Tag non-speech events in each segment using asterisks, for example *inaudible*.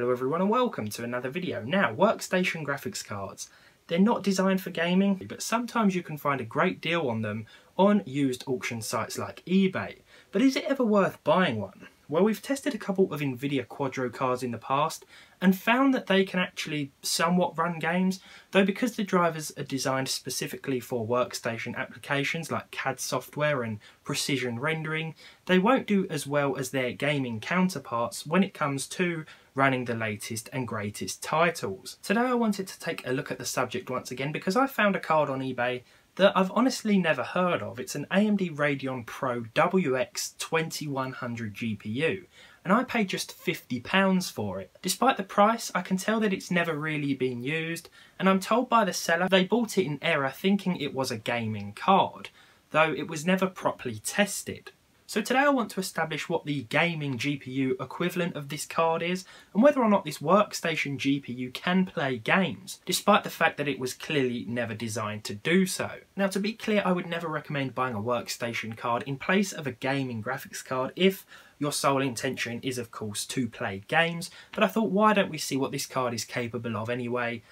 Hello everyone and welcome to another video. Now, workstation graphics cards. They're not designed for gaming, but sometimes you can find a great deal on them on used auction sites like eBay. But is it ever worth buying one? Well, we've tested a couple of NVIDIA Quadro cards in the past and found that they can actually somewhat run games, though because the drivers are designed specifically for workstation applications like CAD software and precision rendering, they won't do as well as their gaming counterparts when it comes to running the latest and greatest titles. Today I wanted to take a look at the subject once again because I found a card on eBay that I've honestly never heard of. It's an AMD Radeon Pro WX 2100 GPU and I paid just £50 for it. Despite the price, I can tell that it's never really been used and I'm told by the seller they bought it in error thinking it was a gaming card, though it was never properly tested. So today I want to establish what the gaming GPU equivalent of this card is and whether or not this workstation GPU can play games, despite the fact that it was clearly never designed to do so. Now to be clear, I would never recommend buying a workstation card in place of a gaming graphics card if your sole intention is of course to play games, but I thought why don't we see what this card is capable of anyway,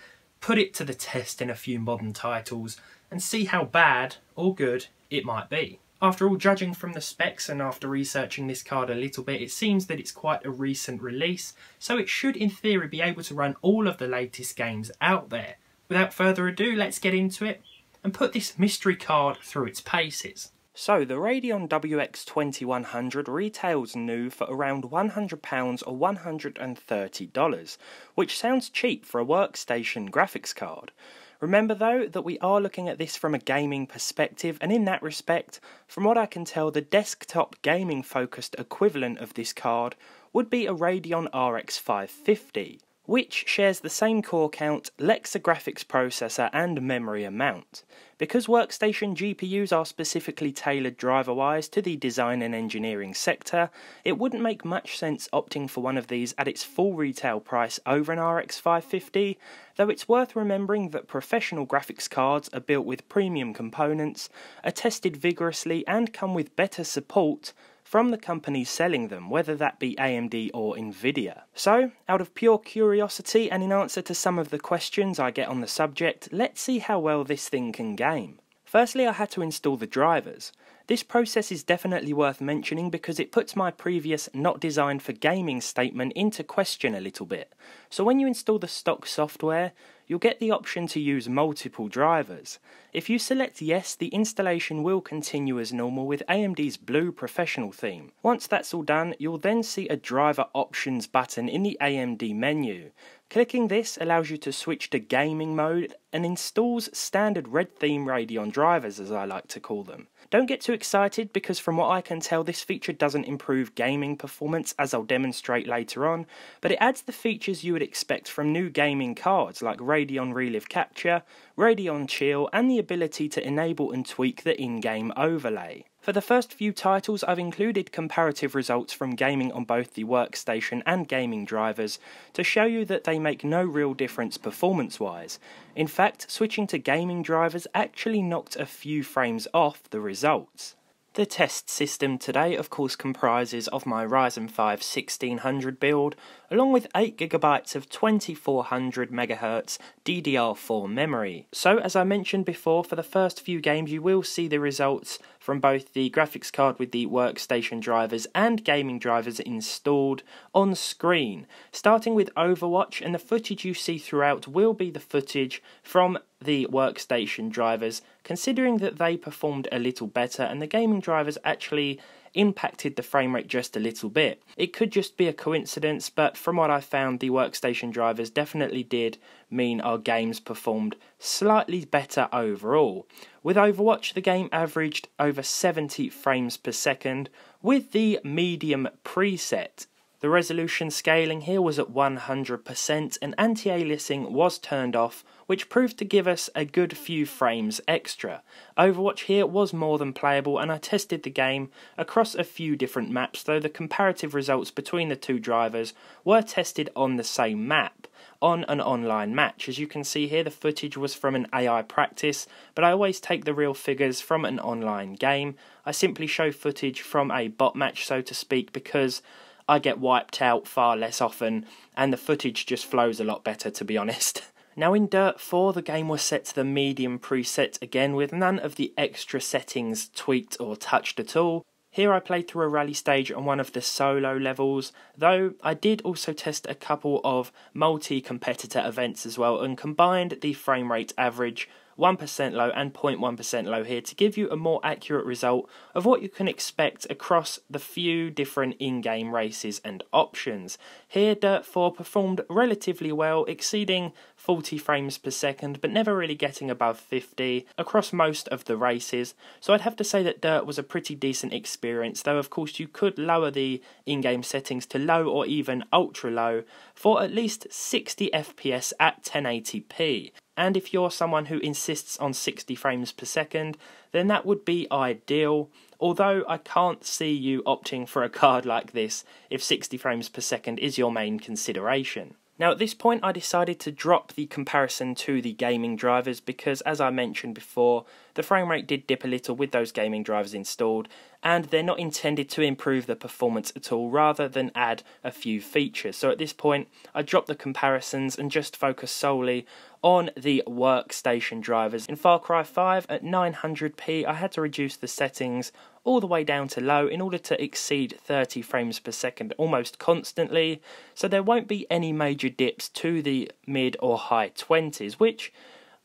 put it to the test in a few modern titles and see how bad or good it might be. After all, judging from the specs and after researching this card a little bit, it seems that it's quite a recent release, so it should in theory be able to run all of the latest games out there. Without further ado, let's get into it and put this mystery card through its paces. So, the Radeon WX 2100 retails new for around £100 or $130, which sounds cheap for a workstation graphics card. Remember though that we are looking at this from a gaming perspective and in that respect, from what I can tell the desktop gaming focused equivalent of this card would be a Radeon RX 550 which shares the same core count, Lexa graphics processor and memory amount. Because workstation GPUs are specifically tailored driver-wise to the design and engineering sector, it wouldn't make much sense opting for one of these at its full retail price over an RX 550, though it's worth remembering that professional graphics cards are built with premium components, are tested vigorously and come with better support from the companies selling them, whether that be AMD or Nvidia. So, out of pure curiosity and in answer to some of the questions I get on the subject, let's see how well this thing can game. Firstly, I had to install the drivers. This process is definitely worth mentioning because it puts my previous not designed for gaming statement into question a little bit. So when you install the stock software, you'll get the option to use multiple drivers. If you select yes, the installation will continue as normal with AMD's Blue Professional theme. Once that's all done, you'll then see a driver options button in the AMD menu. Clicking this allows you to switch to gaming mode and installs standard red theme Radeon drivers as I like to call them. Don't get too excited because from what I can tell this feature doesn't improve gaming performance as I'll demonstrate later on, but it adds the features you would expect from new gaming cards like Radeon Relive Capture, Radeon Chill and the ability to enable and tweak the in-game overlay. For the first few titles, I've included comparative results from gaming on both the workstation and gaming drivers to show you that they make no real difference performance wise. In fact, switching to gaming drivers actually knocked a few frames off the results. The test system today of course comprises of my Ryzen 5 1600 build along with 8GB of 2400MHz DDR4 memory. So as I mentioned before for the first few games you will see the results from both the graphics card with the workstation drivers and gaming drivers installed on screen. Starting with Overwatch and the footage you see throughout will be the footage from the workstation drivers considering that they performed a little better and the gaming drivers actually impacted the frame rate just a little bit. It could just be a coincidence, but from what I found, the workstation drivers definitely did mean our games performed slightly better overall. With Overwatch, the game averaged over 70 frames per second with the medium preset. The resolution scaling here was at 100% and anti-aliasing was turned off which proved to give us a good few frames extra. Overwatch here was more than playable and I tested the game across a few different maps though the comparative results between the two drivers were tested on the same map on an online match. As you can see here, the footage was from an AI practice, but I always take the real figures from an online game. I simply show footage from a bot match, so to speak, because I get wiped out far less often, and the footage just flows a lot better, to be honest. *laughs* Now in Dirt 4, the game was set to the medium preset again with none of the extra settings tweaked or touched at all. Here I played through a rally stage on one of the solo levels, though I did also test a couple of multi-competitor events as well and combined the frame rate average 1% low and 0.1% low here to give you a more accurate result of what you can expect across the few different in-game races and options. Here Dirt 4 performed relatively well, exceeding 40 frames per second, but never really getting above 50 across most of the races. So I'd have to say that Dirt was a pretty decent experience, though of course you could lower the in-game settings to low or even ultra low for at least 60 FPS at 1080p. And if you're someone who insists on 60 frames per second, then that would be ideal. Although I can't see you opting for a card like this if 60 frames per second is your main consideration. Now at this point I decided to drop the comparison to the gaming drivers because as I mentioned before, the frame rate did dip a little with those gaming drivers installed and they're not intended to improve the performance at all rather than add a few features. So at this point I dropped the comparisons and just focus solely on the workstation drivers. In Far Cry 5 at 900p I had to reduce the settings all the way down to low in order to exceed 30 frames per second almost constantly so there won't be any major dips to the mid or high 20s which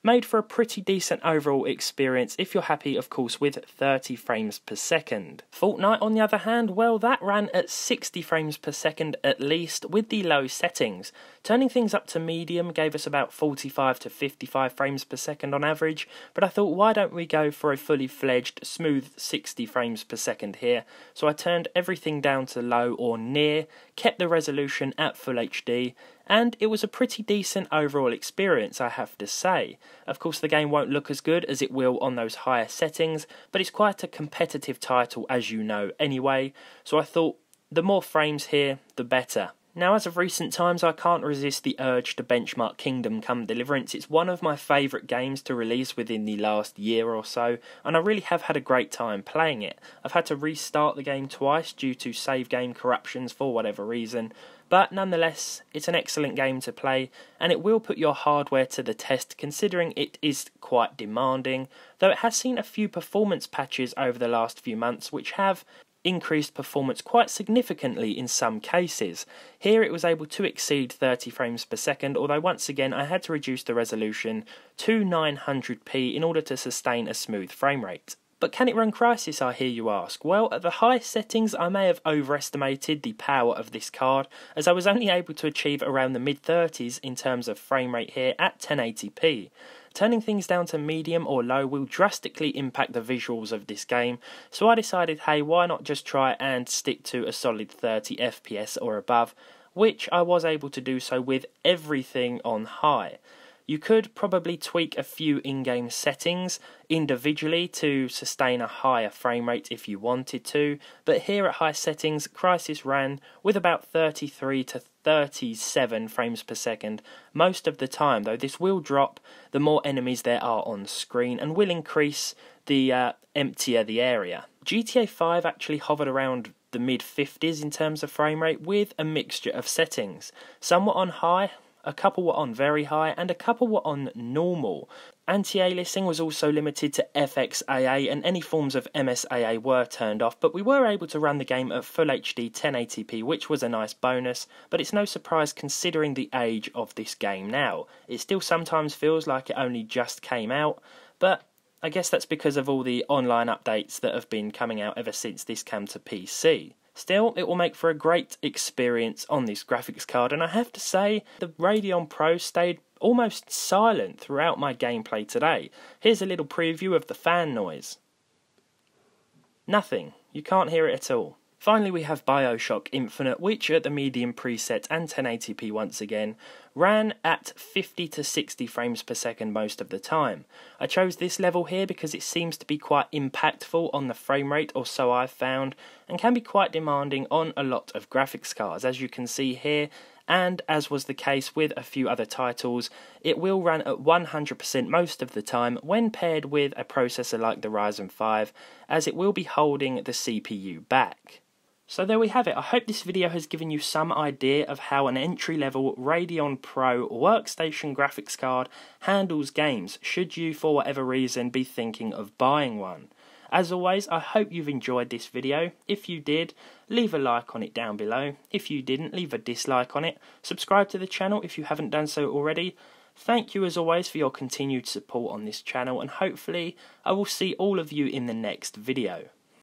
made for a pretty decent overall experience if you're happy, of course, with 30 frames per second. Fortnite, on the other hand, well, that ran at 60 frames per second at least with the low settings. Turning things up to medium gave us about 45 to 55 frames per second on average, but I thought, why don't we go for a fully fledged, smooth 60 frames per second here? So I turned everything down to low or near, kept the resolution at full HD, and it was a pretty decent overall experience, I have to say. Of course, the game won't look as good as it will on those higher settings, but it's quite a competitive title, as you know, anyway, so I thought the more frames here, the better. Now, as of recent times, I can't resist the urge to benchmark Kingdom Come Deliverance. It's one of my favourite games to release within the last year or so, and I really have had a great time playing it. I've had to restart the game twice due to save game corruptions for whatever reason, but nonetheless, it's an excellent game to play, and it will put your hardware to the test considering it is quite demanding, though it has seen a few performance patches over the last few months which have increased performance quite significantly in some cases. Here it was able to exceed 30 frames per second, although once again I had to reduce the resolution to 900p in order to sustain a smooth frame rate. But can it run Crysis, I hear you ask? Well, at the highest settings, I may have overestimated the power of this card, as I was only able to achieve around the mid 30s in terms of frame rate here at 1080p. Turning things down to medium or low will drastically impact the visuals of this game, so I decided, hey, why not just try and stick to a solid 30 FPS or above, which I was able to do so with everything on high. You could probably tweak a few in-game settings individually to sustain a higher frame rate if you wanted to, but here at high settings, Crysis ran with about 33 to 37 frames per second most of the time, though this will drop the more enemies there are on screen and will increase the uh, emptier the area. GTA 5 actually hovered around the mid 50s in terms of frame rate with a mixture of settings. Some were on high, a couple were on very high, and a couple were on normal. Anti-aliasing was also limited to FXAA and any forms of MSAA were turned off, but we were able to run the game at Full HD 1080p, which was a nice bonus, but it's no surprise considering the age of this game now. It still sometimes feels like it only just came out, but I guess that's because of all the online updates that have been coming out ever since this came to PC. Still, it will make for a great experience on this graphics card, and I have to say, the Radeon Pro stayed almost silent throughout my gameplay today. Here's a little preview of the fan noise. Nothing. You can't hear it at all. Finally, we have Bioshock Infinite, which at the medium preset and 1080p once again, ran at 50 to 60 frames per second most of the time. I chose this level here because it seems to be quite impactful on the frame rate, or so I've found, and can be quite demanding on a lot of graphics cards. As you can see here, and as was the case with a few other titles, it will run at 100% most of the time when paired with a processor like the Ryzen 5, as it will be holding the CPU back. So there we have it. I hope this video has given you some idea of how an entry-level Radeon Pro workstation graphics card handles games, should you for whatever reason be thinking of buying one. As always, I hope you've enjoyed this video. If you did, leave a like on it down below. If you didn't, leave a dislike on it. Subscribe to the channel if you haven't done so already. Thank you as always for your continued support on this channel and hopefully I will see all of you in the next video.